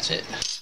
that's it.